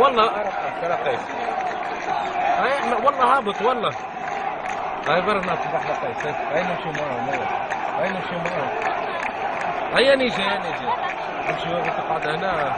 والله. قيس هاي والله هابط والله. هاي برنا في بحر قيس هاي نمشي معهم هاي نمشي معهم هيا نيجي هيا نيجي نمشي وقت قاعد هنا